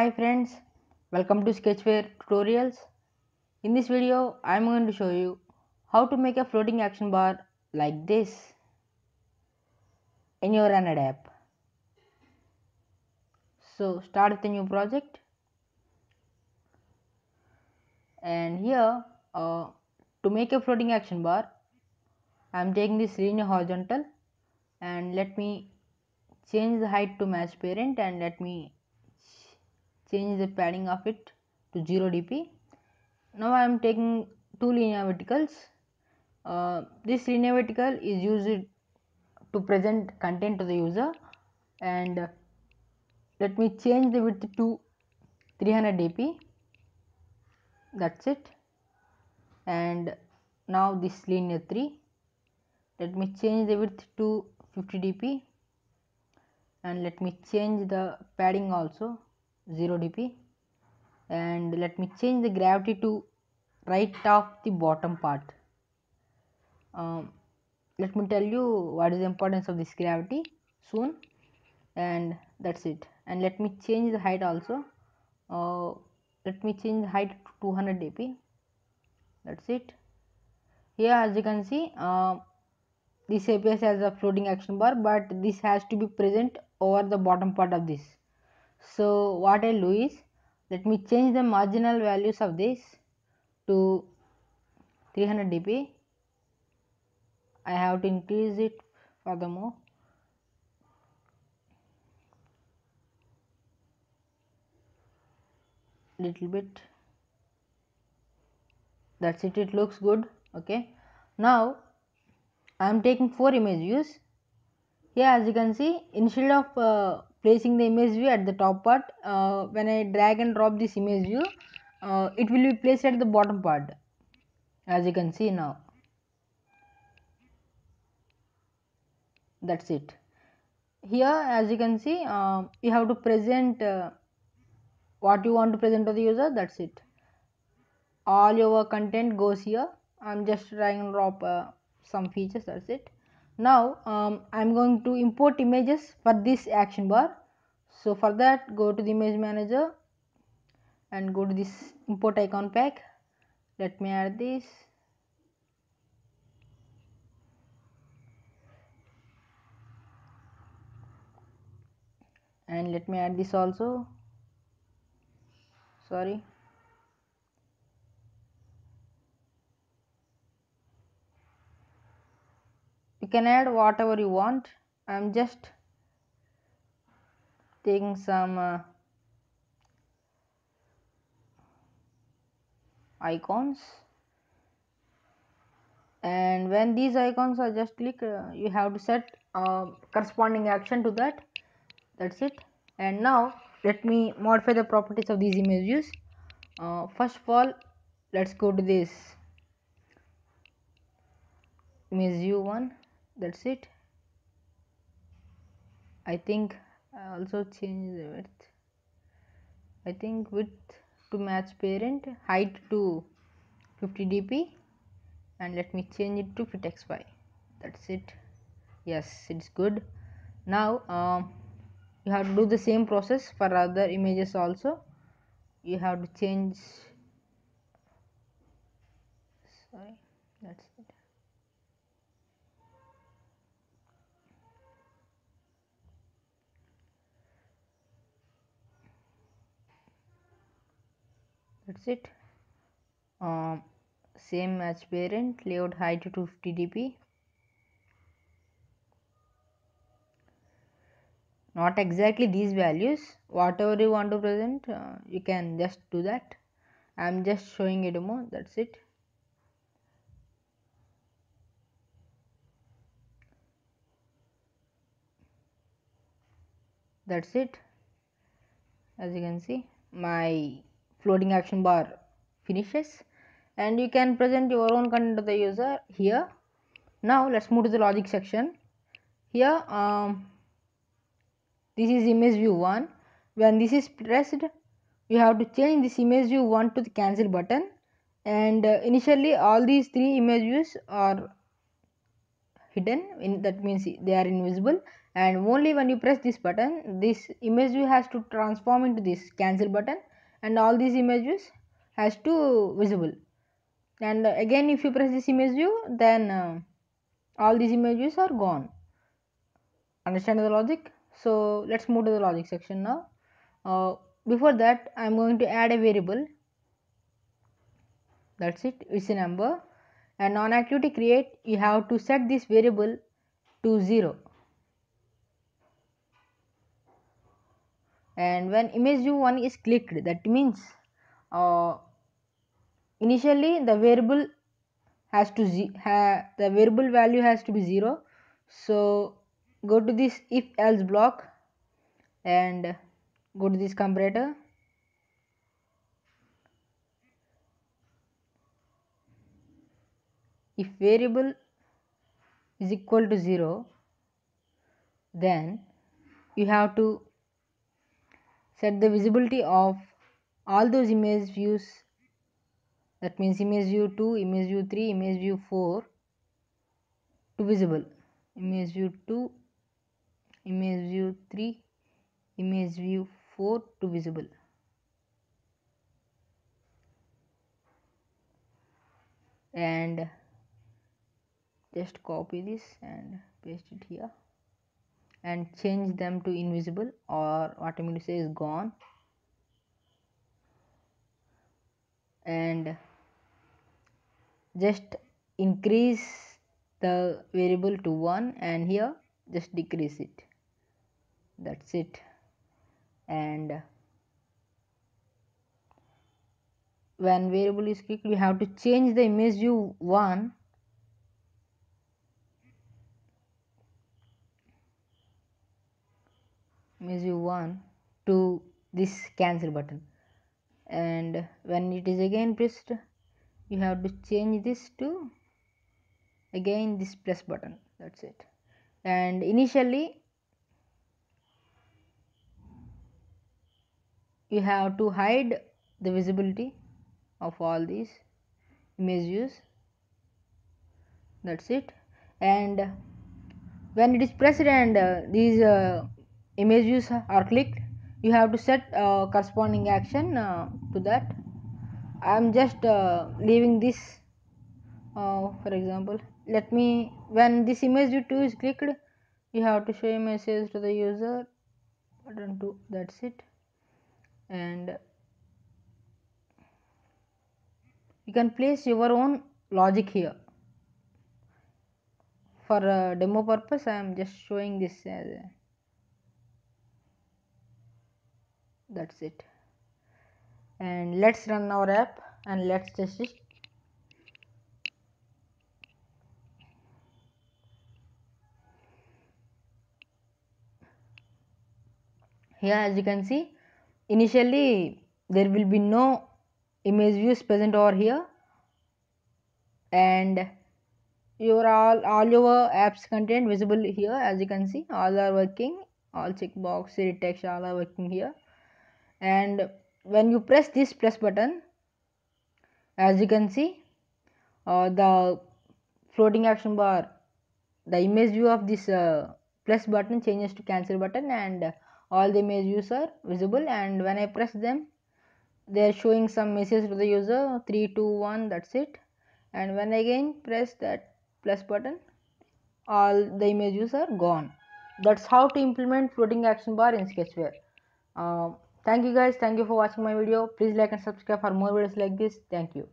Hi friends, welcome to Sketchware tutorials. In this video, I am going to show you how to make a floating action bar like this in your Android app. So start with a new project and here uh, to make a floating action bar, I am taking this linear horizontal and let me change the height to match parent and let me change the padding of it to 0 dp now i am taking two linear verticals. Uh, this linear vertical is used to present content to the user. And uh, let me change the width to 300 dp that's it. And now this linear 3 let me change the width to 50 dp and let me change the padding also 0 dp and let me change the gravity to right of the bottom part. Um, let me tell you what is the importance of this gravity soon. And that's it. And let me change the height also. Uh, let me change the height to 200 dp that's it. Here as you can see uh, this appears as a floating action bar but this has to be present over the bottom part of this so what I'll do is let me change the marginal values of this to 300 dp I have to increase it furthermore. Little bit. That's it. It looks good. Okay. Now I am taking four image views here as you can see instead of uh, placing the image view at the top part. Uh, when I drag and drop this image view uh, it will be placed at the bottom part as you can see now. That's it. Here as you can see uh, you have to present uh, what you want to present to the user. That's it. All your content goes here. I'm just trying to drop uh, some features. That's it now um, i'm going to import images for this action bar. So for that go to the image manager and go to this import icon pack. Let me add this. And let me add this also. Sorry can add whatever you want. I'm just taking some uh, icons. And when these icons are just click uh, you have to set uh, corresponding action to that. That's it. And now let me modify the properties of these image views uh, first of all let's go to this image one that's it. I think I also change the width I think width to match parent height to 50 dp and let me change it to fit xy that's it. Yes it's good. Now um, you have to do the same process for other images also. You have to change sorry that's it that's it. Um, same as parent layout height to 50 dp not exactly these values. Whatever you want to present uh, you can just do that. I'm just showing a demo that's it. That's it. As you can see my floating action bar finishes. And you can present your own content to the user here. Now let's move to the logic section. Here um, this is image view 1 when this is pressed you have to change this image view 1 to the cancel button. And uh, initially all these three image views are hidden. In that means they are invisible. And only when you press this button this image view has to transform into this cancel button and all these images has to visible. And again if you press this image view then uh, all these images are gone. Understand the logic? So let's move to the logic section now. Uh, before that i'm going to add a variable. That's it. It's a number. And on activity create you have to set this variable to 0 and when image view 1 is clicked that means uh, initially the variable has to ha the variable value has to be 0 so go to this if else block and go to this comparator. If variable is equal to 0 then you have to set the visibility of all those image views. That means image view 2 image view 3 image view 4 to visible. Image view 2 image view 3 image view 4 to visible. And just copy this and paste it here and change them to invisible or what I'm going to say is gone. And just increase the variable to 1 and here just decrease it. That's it. And when variable is clicked we have to change the image view 1 image view 1 to this cancel button. And when it is again pressed you have to change this to again this plus button. That's it. And initially you have to hide the visibility of all these image views that's it. And when it is pressed and uh, these uh, image views are clicked you have to set uh, corresponding action uh, to that. I am just uh, leaving this uh, for example. Let me when this image view 2 is clicked you have to show a message to the user button 2 that's it. And you can place your own logic here. For demo purpose i am just showing this as a that's it. And let's run our app and let's test it. Here as you can see initially there will be no image views present over here. And your all all your apps content visible here as you can see. All are working. All checkbox text all are working here and when you press this plus button as you can see uh, the floating action bar the image view of this uh, plus button changes to cancel button and all the image views are visible. And when I press them they are showing some message to the user 3 2 1 that's it. And when I again press that plus button all the image views are gone. That's how to implement floating action bar in sketchware. Uh, thank you guys. Thank you for watching my video. Please like and subscribe for more videos like this. Thank you